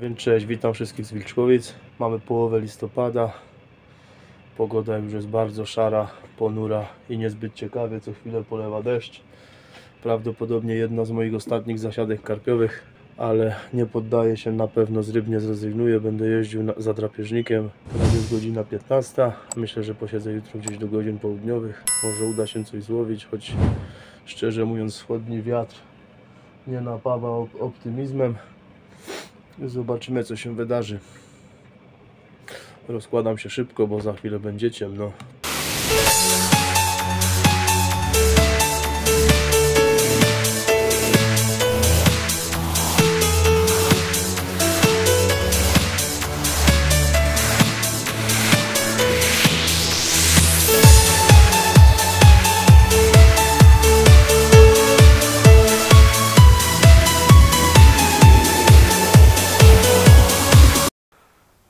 Więc cześć, witam wszystkich z Wilczkowic. Mamy połowę listopada. Pogoda już jest bardzo szara, ponura i niezbyt ciekawie. Co chwilę polewa deszcz. Prawdopodobnie jedna z moich ostatnich zasiadek karpiowych, ale nie poddaję się na pewno, z ryb nie zrezygnuję. Będę jeździł na, za drapieżnikiem. Teraz jest godzina 15. Myślę, że posiedzę jutro gdzieś do godzin południowych. Może uda się coś złowić, choć szczerze mówiąc wschodni wiatr nie napawa op- optymizmem. Zobaczymy co się wydarzy. Rozkładam się szybko, bo za chwilę będzie ciemno.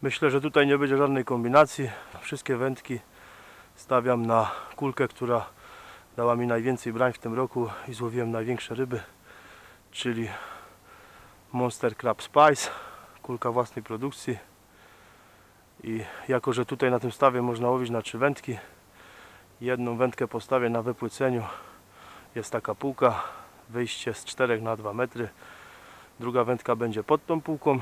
Myślę, że tutaj nie będzie żadnej kombinacji. Wszystkie wędki stawiam na kulkę, która dała mi najwięcej brań w tym roku i złowiłem największe ryby, czyli Monster Crab Spice, kulka własnej produkcji. I jako, że tutaj na tym stawie można łowić na trzy wędki, jedną wędkę postawię na wypłyceniu. Jest taka półka, wyjście z 4 na 2 metry. Druga wędka będzie pod tą półką,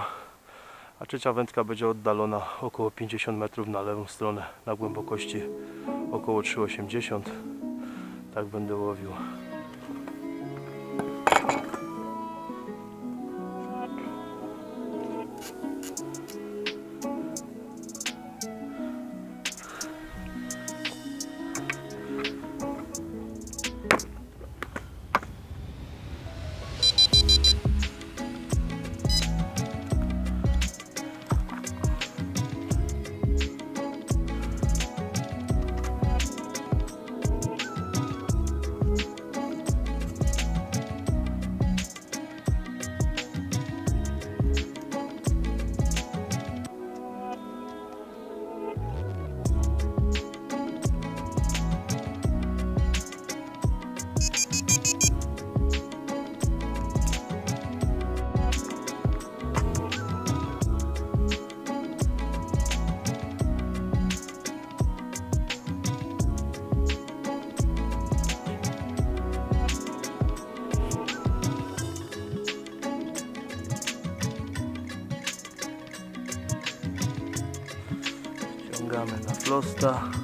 a trzecia wędka będzie oddalona około 50 metrów na lewą stronę na głębokości około 3,80 tak będę łowił Mena flosta.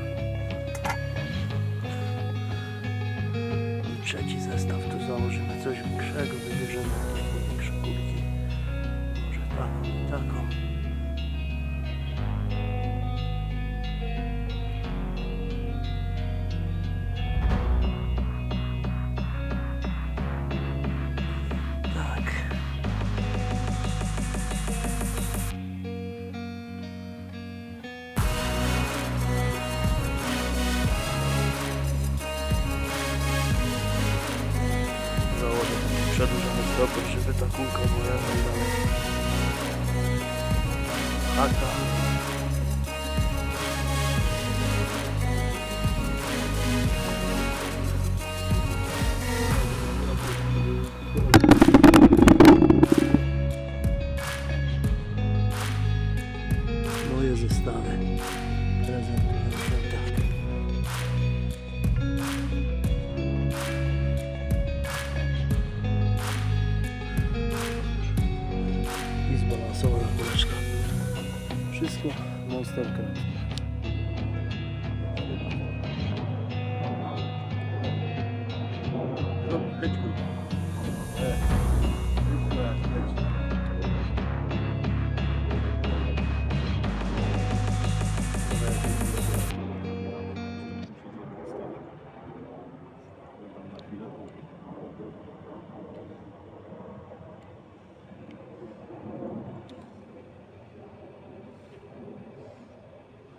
Wszystko Monster Crab.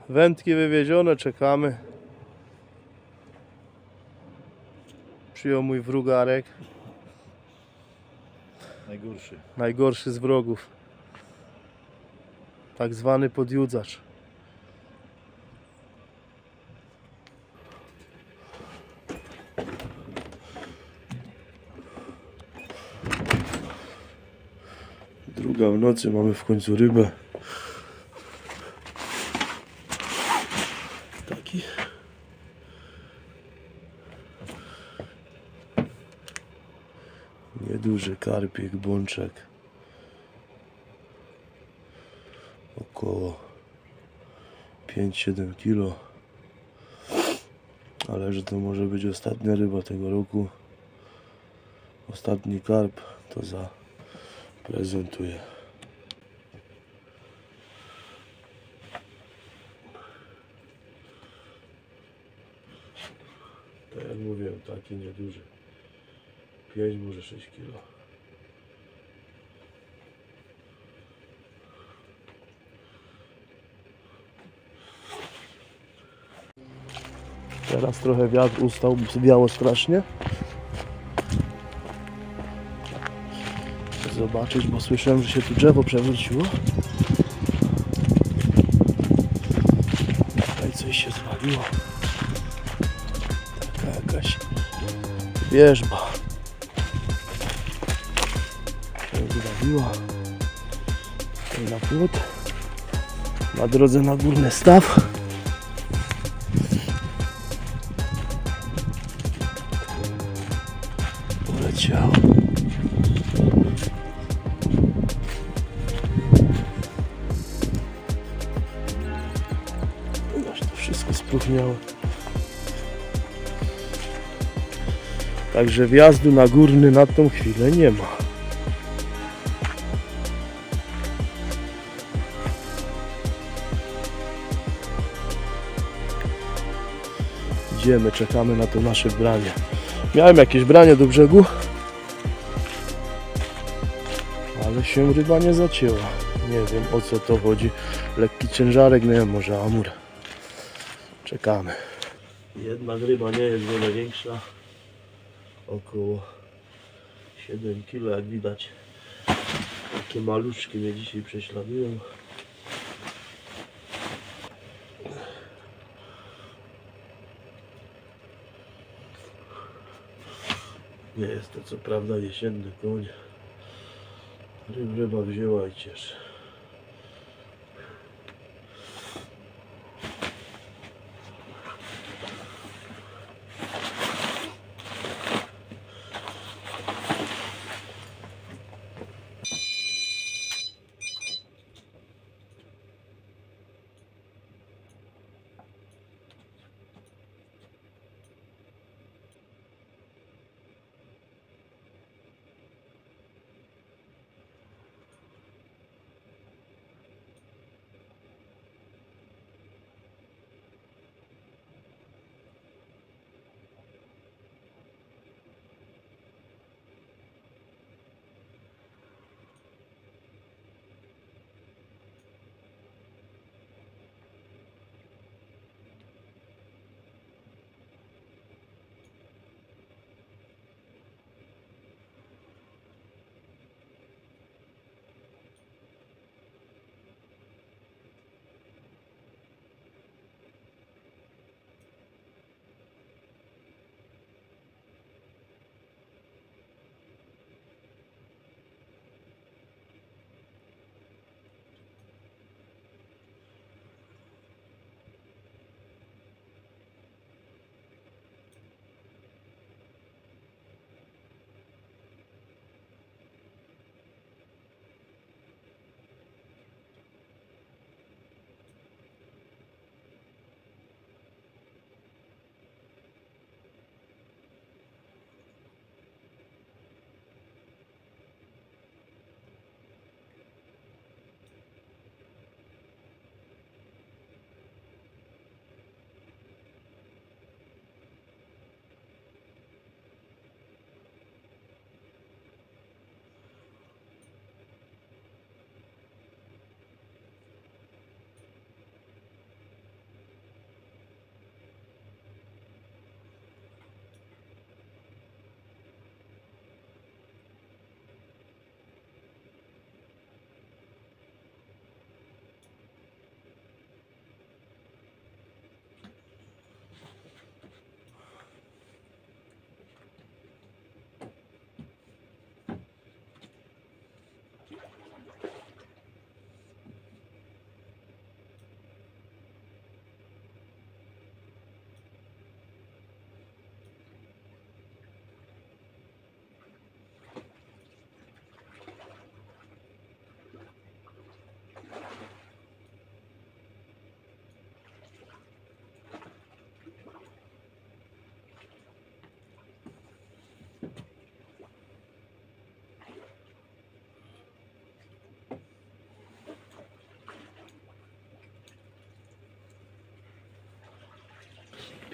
Wędki wywiezione, czekamy. Przyjął mój wrógarek, Najgorszy. najgorszy z wrogów. Tak zwany podjudzacz. Druga w nocy, mamy w końcu rybę. Taki. Nieduży karpik, bączek. Około 5-7 kilo. Ale że to może być ostatnia ryba tego roku. Ostatni karp to zaprezentuję. Tak jak mówiłem, taki nieduży. 5, może 6 kilo. Teraz trochę wiatr ustał, wiało strasznie. Zobaczyć, bo słyszałem, że się tu drzewo przewróciło. Tutaj coś się zwaliło. Taka jakaś wierzba. Się zwabiła. Tutaj na płot. Na drodze na górny staw. Także wjazdu na górny na tą chwilę nie ma. Idziemy, czekamy na to nasze branie. Miałem jakieś branie do brzegu, ale się ryba nie zacięła. Nie wiem o co to chodzi. Lekki ciężarek, nie wiem, może amur. Czekamy. Jedna ryba nie jest wiele większa. Około 7 kg jak widać. Takie maluszki mnie dzisiaj prześladują. Nie jest to co prawda jesienny koń. Ryb ryba wzięła i cieszy.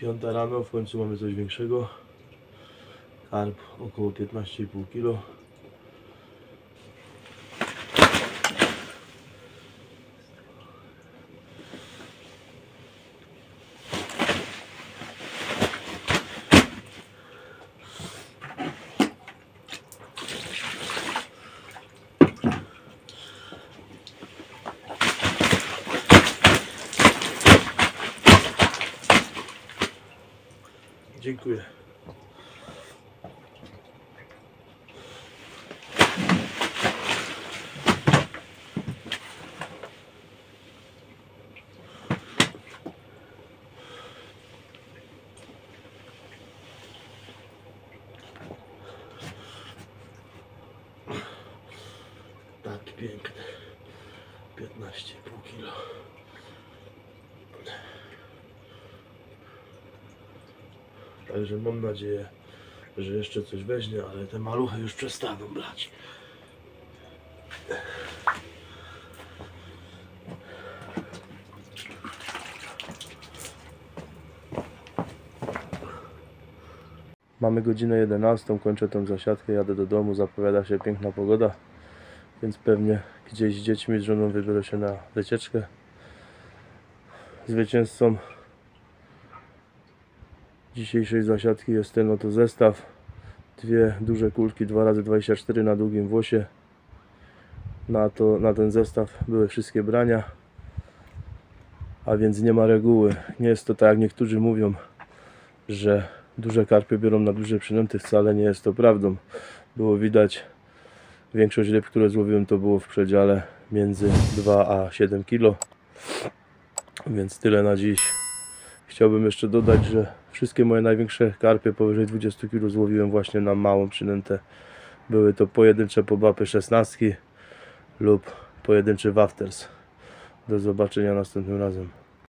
Piąta rano, w końcu mamy coś większego. Karp około 15,5 kg. Dziękuję. Taki piękny. 15,5 kilo. Także mam nadzieję, że jeszcze coś weźmie, ale te maluchy już przestaną brać. Mamy godzinę 11, kończę tą zasiadkę, jadę do domu, zapowiada się piękna pogoda, więc pewnie gdzieś z dziećmi, z żoną wybiorę się na wycieczkę. Zwycięzcą dzisiejszej zasiadki jest ten oto zestaw. Dwie duże kulki 2x24 na długim włosie. Na, to, na ten zestaw były wszystkie brania. A więc nie ma reguły. Nie jest to tak jak niektórzy mówią, że duże karpie biorą na duże przynęty. Wcale nie jest to prawdą. Było widać, większość ryb, które złowiłem to było w przedziale między 2 a 7 kg. Więc tyle na dziś. Chciałbym jeszcze dodać, że wszystkie moje największe karpie powyżej 20 kg złowiłem właśnie na małą przynętę. Były to pojedyncze pobapy 16 lub pojedynczy wafters. Do zobaczenia następnym razem.